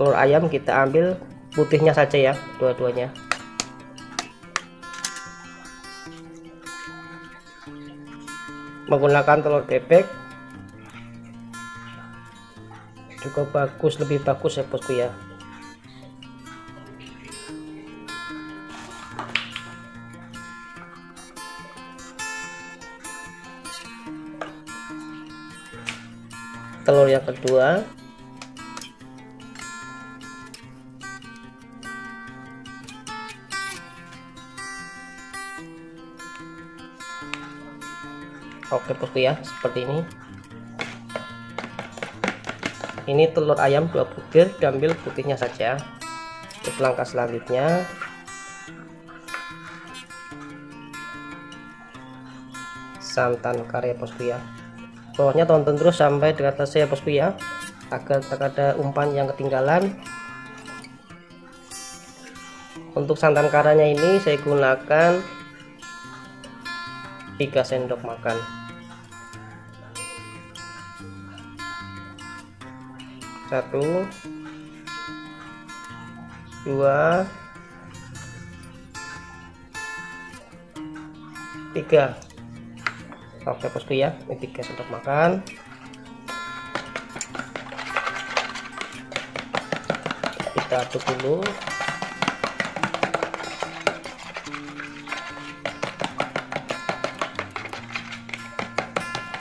telur ayam kita ambil putihnya saja ya dua-duanya. Menggunakan telur bebek. Juga bagus lebih bagus ya bosku ya. Telur yang kedua bosku ya seperti ini. Ini telur ayam dua butir diambil putihnya saja. Untuk langkah selanjutnya. Santan karya bosku ya. Pokoknya tonton terus sampai dengan selesai ya bosku ya. Agar tak ada umpan yang ketinggalan. Untuk santan karanya ini saya gunakan 3 sendok makan satu. Dua. Tiga. Oke bosku ya. Ini tiga sendok makan. Kita aduk dulu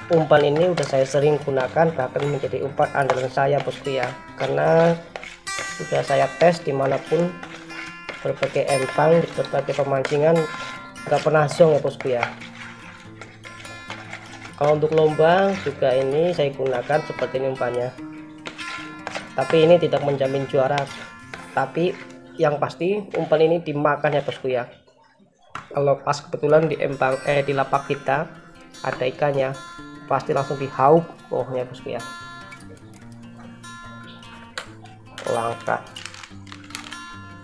umpan ini udah saya sering gunakan bahkan menjadi umpan andalan saya bosku ya. Karena sudah saya tes di mana pun berbagai empang berbagai pemancingan nggak pernah zong ya bosku ya. Kalau untuk lomba juga ini saya gunakan seperti ini umpannya. Tapi ini tidak menjamin juara. Tapi yang pasti umpan ini dimakan ya bosku ya. Kalau pas kebetulan di empang eh di lapak kita ada ikannya pasti langsung dihaup pohnya bosku ya langkah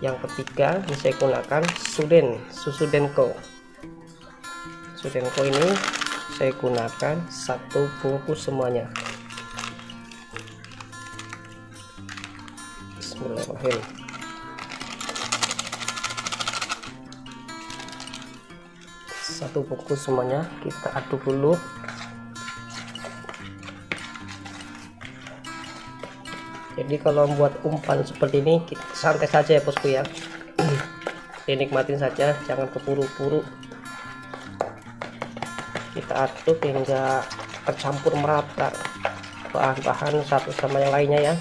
yang ketiga ini saya gunakan suden susu denko sudenko ini saya gunakan satu bungkus semuanya. Bismillahirrahmanirrahim. Satu bungkus semuanya kita aduk dulu jadi kalau membuat umpan seperti ini kita santai saja ya bosku ya. Dinikmatin saja jangan keburu-buru. Kita aduk hingga tercampur merata. Bahan-bahan satu sama yang lainnya ya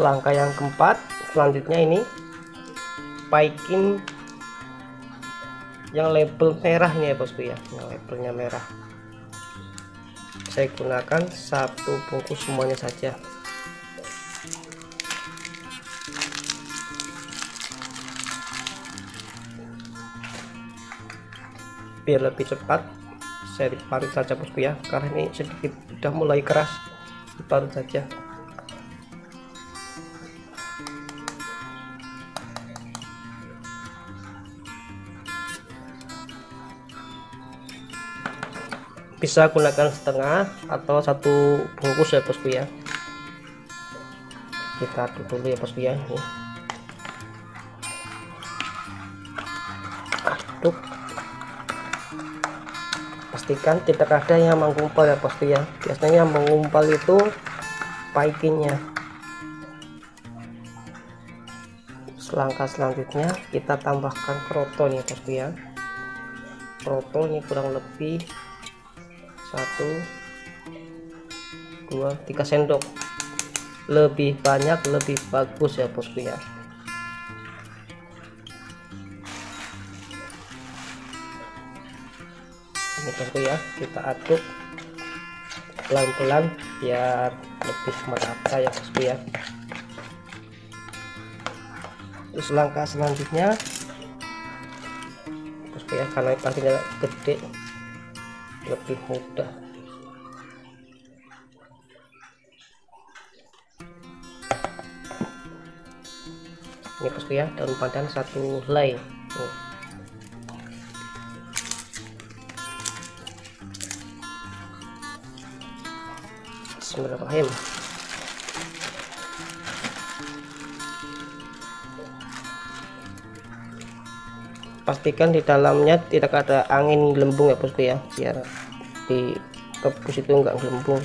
langkah yang keempat selanjutnya ini. Paikin yang label merahnya ya bosku ya. Yang labelnya merah. Saya gunakan satu bungkus semuanya saja. Biar lebih cepat saya diparut saja bosku ya. Karena ini sedikit sudah mulai keras. Diparut saja bisa gunakan setengah atau satu bungkus ya bosku ya. Kita aduk dulu ya bosku ya. Ini. Aduk. Pastikan tidak ada yang mengumpal ya bosku ya. Biasanya mengumpal itu paikinnya selangkah selanjutnya kita tambahkan kroton ya bosku ya. Kroton kurang lebih satu dua tiga sendok. Lebih banyak lebih bagus ya bosku ya. Ini bosku ya kita aduk pelan-pelan biar lebih merata ya bosku ya. Terus langkah selanjutnya bosku ya karena pastinya gede lebih mudah ini bosku ya daun pandan satu helai oh. Bismillahirrahmanirrahim. Pastikan di dalamnya tidak ada angin gelembung ya bosku ya. Biar di rebus itu enggak gelembung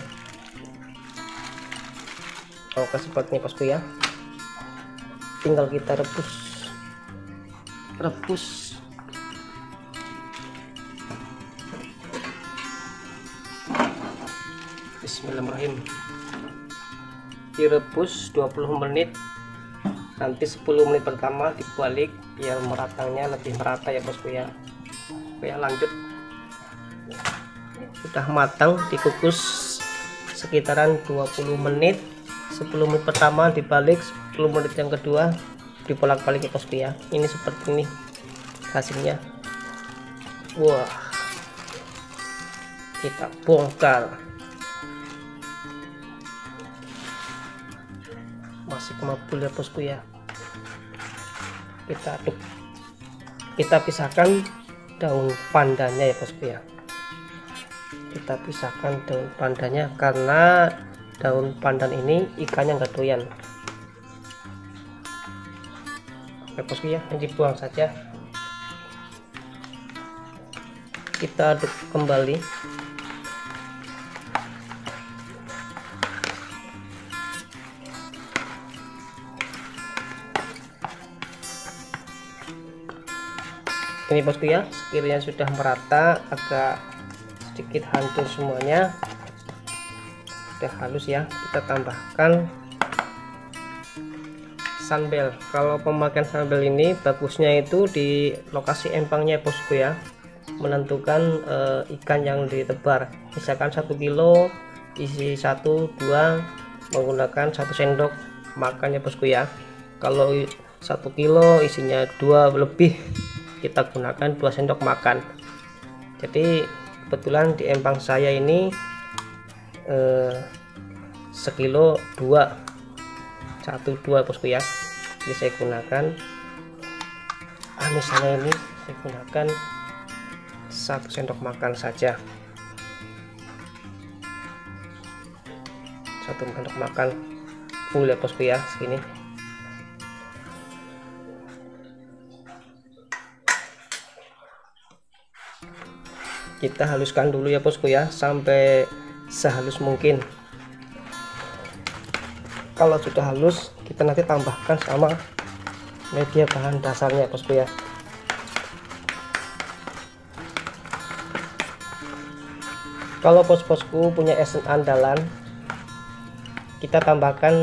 oke seperti ini bosku ya. Tinggal kita rebus. Rebus. Bismillahirrahmanirrahim. Direbus 20 menit. Nanti 10 menit pertama dibalik biar meratanya lebih merata ya bosku ya. Oke lanjut sudah matang dikukus sekitaran 20 menit. 10 menit pertama dibalik 10 menit yang kedua dibolak-balik ya bosku ya. Ini seperti ini hasilnya. Wah. Kita bongkar. Masih kemabul ya bosku ya. Kita aduk. Kita pisahkan daun pandannya ya bosku ya kita pisahkan daun pandannya karena daun pandan ini ikannya enggak doyan. Oke bosku ya ini dibuang saja. Kita aduk kembali. Ini bosku ya sekiranya sudah merata agak sedikit hancur semuanya. Sudah halus ya kita tambahkan sambal kalau pemakaian sambal ini bagusnya itu di lokasi empangnya bosku ya. Menentukan e, ikan yang ditebar. Misalkan satu kilo isi satu dua menggunakan satu sendok makannya bosku ya. Kalau satu kilo isinya dua lebih kita gunakan 2 sendok makan. Jadi kebetulan di empang saya ini eh, sekilo dua. Satu dua bosku ya. Jadi saya gunakan. Ah misalnya ini saya gunakan satu sendok makan saja. Satu sendok makan full ya bosku ya segini kita haluskan dulu ya bosku ya sampai sehalus mungkin. Kalau sudah halus kita nanti tambahkan sama media bahan dasarnya bosku ya. Kalau bos-bosku punya esen andalan kita tambahkan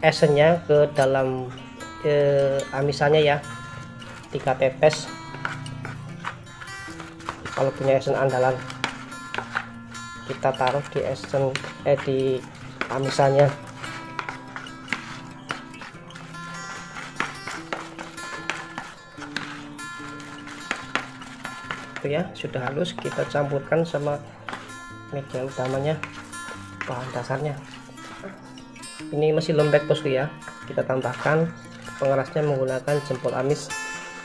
esennya ke dalam eh, amisannya ya. 3 tetes kalau punya esen andalan kita taruh di esen eh di amisannya itu ya sudah halus kita campurkan sama media utamanya bahan dasarnya. Ini masih lembek bosku ya. Kita tambahkan pengerasnya menggunakan jempol amis.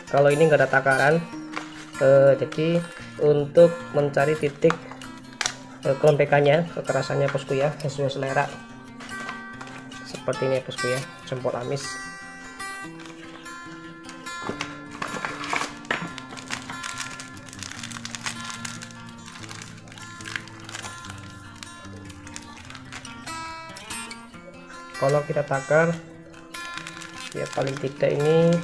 Kalau ini enggak ada takaran eh, jadi untuk mencari titik eh, kelempekannya kekerasannya bosku ya sesuai selera. Seperti ini ya bosku ya jempol amis. Kalau kita takar ya paling tidak ini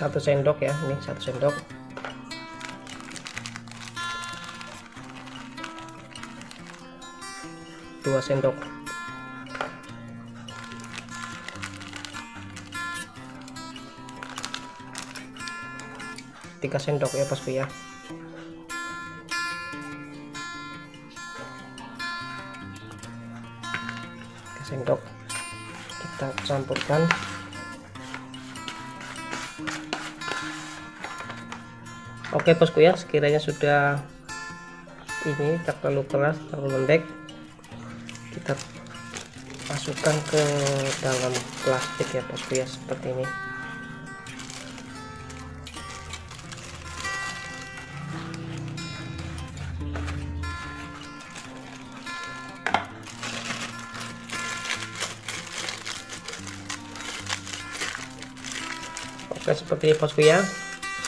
satu sendok ya ini satu sendok. Dua sendok. Tiga sendok ya bosku ya. Tiga sendok kita campurkan oke bosku ya sekiranya sudah ini tak terlalu keras terlalu lembek kita masukkan ke dalam plastik ya bosku ya seperti ini. Oke seperti ini bosku ya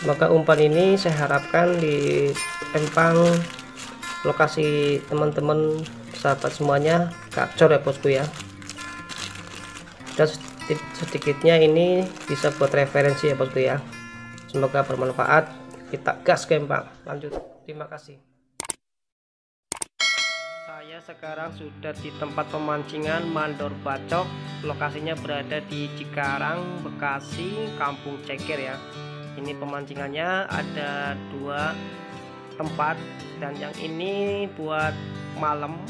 semoga umpan ini saya harapkan di empang lokasi teman-teman sahabat semuanya gacor ya bosku ya. Dan sedikitnya ini bisa buat referensi ya bosku ya. Semoga bermanfaat. Kita gas ke empang. Lanjut. Terima kasih. Saya sekarang sudah di tempat pemancingan mandor bacok. Lokasinya berada di Cikarang Bekasi Kampung Ceker ya ini pemancingannya ada dua tempat dan yang ini buat malam.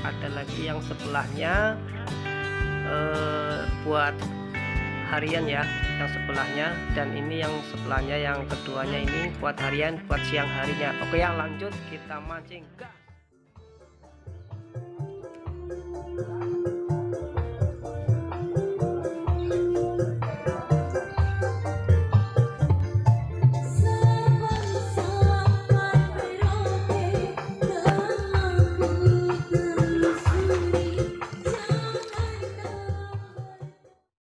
Ada lagi yang sebelahnya eh, buat harian ya yang sebelahnya. Dan ini yang sebelahnya yang keduanya ini buat harian buat siang harinya. Oke ya lanjut kita mancing. gas